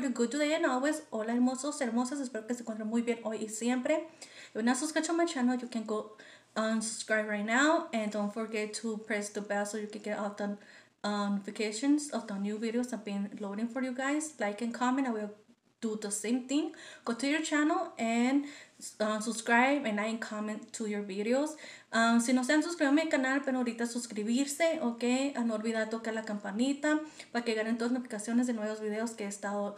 good day and always. Hola hermosos, hermosas. Espero que se encuentren muy bien hoy y siempre. If you're not subscribed to my channel, you can go unsubscribe right now. And don't forget to press the bell so you can get all the um, notifications of the new videos I've been loading for you guys. Like and comment. I will do the same thing. Go to your channel and uh, subscribe and and comment to your videos. Um, si no se han suscrito a mi canal, pero ahorita suscribirse, ok. Ah, no olvidar tocar la campanita para que ganen todas las notificaciones de nuevos videos que he estado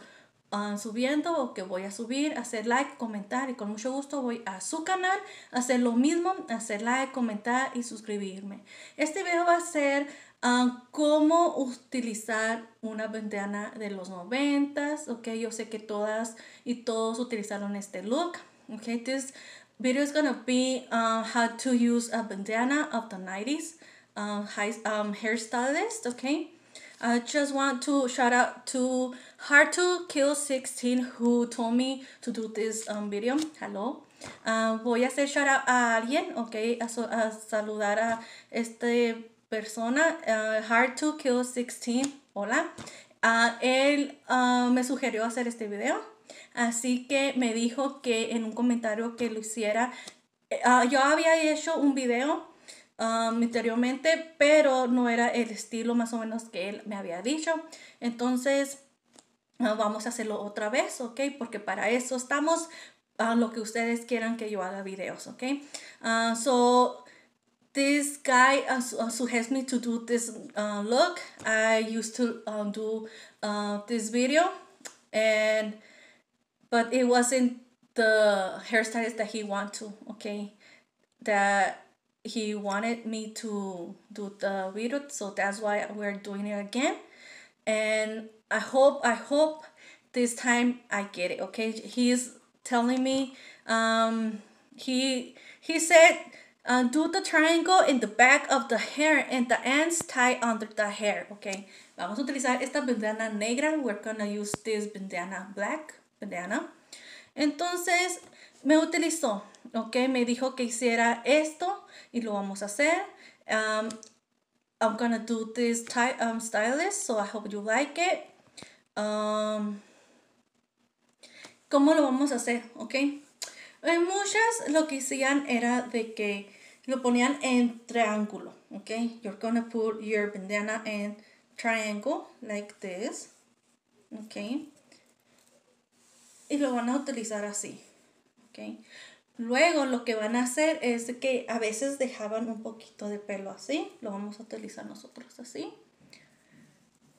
uh, subiendo o que voy a subir. Hacer like, comentar y con mucho gusto voy a su canal. Hacer lo mismo, hacer like, comentar y suscribirme. Este video va a ser um, cómo utilizar una ventana de los noventas, ok. Yo sé que todas y todos utilizaron este look. Okay, this video is gonna be uh, how to use a bandana of the 90s um, high, um, hairstylist, okay? I just want to shout out to Hard to Kill 16 who told me to do this um, video. Hello. Uh, voy a hacer shout out a alguien, ok, a, saludar a esta persona, uh, Hard to Kill 16. Hola. Uh, él uh, me sugirió hacer este video. Así que me dijo que en un comentario que lo hiciera. Uh, yo había hecho un video um, anteriormente, pero no era el estilo más o menos que él me había dicho. Entonces, uh, vamos a hacerlo otra vez, ¿ok? Porque para eso estamos. Uh, lo que ustedes quieran que yo haga videos, ¿ok? so, this guy uh, suggests me to do this look. I used to um, do this video and but it wasn't the hairstylist that he wanted to okay that he wanted me to do the video so that's why we're doing it again. And i hope i hope this time i get it okay? He's telling me um he he said uh, do the triangle in the back of the hair and the ends tie under the hair okay? Vamos a utilizar esta bandana negra. We're gonna use this bandana black bandana entonces me utilizó, ¿ok? Me dijo que hiciera esto y lo vamos a hacer. Um, I'm gonna do this um, stylist, so I hope you like it. Um, ¿Cómo lo vamos a hacer? ¿Ok? En muchas lo que hacían era de que lo ponían en triángulo, ¿ok? You're gonna put your bandana in triangle like this, ¿ok? Y lo van a utilizar así. ¿ok? Luego lo que van a hacer es que a veces dejaban un poquito de pelo así, lo vamos a utilizar nosotros así.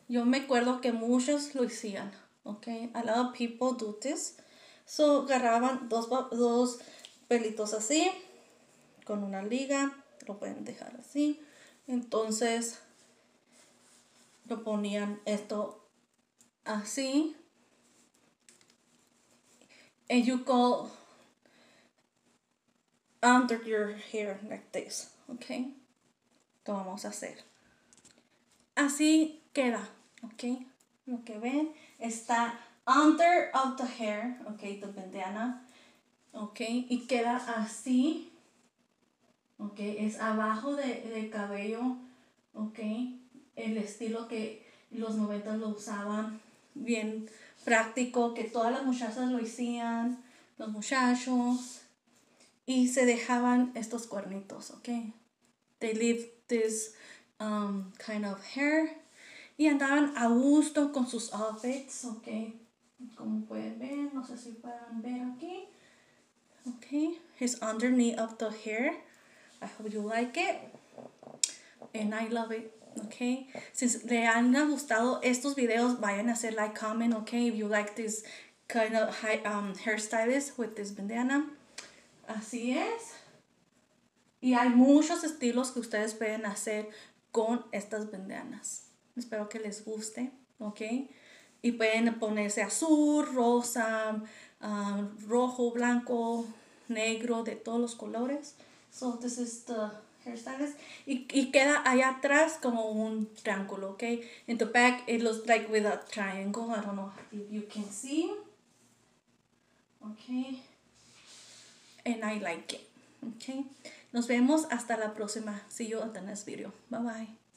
Yo me acuerdo que muchos lo hacían, ¿ok? A lot of people do this. So agarraban dos, dos pelitos así, con una liga, lo pueden dejar así. Entonces lo ponían esto así and you go under your hair like this, ¿ok? Lo vamos a hacer. Así queda, ¿ok? Lo que ven está under of the hair, ¿ok? Tu bandana, ¿ok? Y queda así, ¿ok? Es abajo de, de cabello, ¿ok? El estilo que los 90 lo usaban bien práctico, que todas las muchachas lo hacían, los muchachos, y se dejaban estos cuernitos, ¿ok? They leave this um, kind of hair y andaban a gusto con sus outfits, ¿ok? Como pueden ver, no sé si pueden ver aquí. Okay, it's underneath of the hair. I hope you like it. And I love it. Ok. Si le han gustado estos videos, vayan a hacer like, comment, ok. If you like this kind of high, um, hairstylist with this bandana. Así es. Y hay muchos estilos que ustedes pueden hacer con estas bandanas. Espero que les guste, ok. Y pueden ponerse azul, rosa, um, rojo, blanco, negro, de todos los colores. So this is the hairstylist y, y queda allá atrás como un triángulo, ¿ok? In the back it looks like with a triangle. I don't know if you can see. Okay. And I like it. Okay. Nos vemos hasta la próxima. See you at the next video. Bye bye.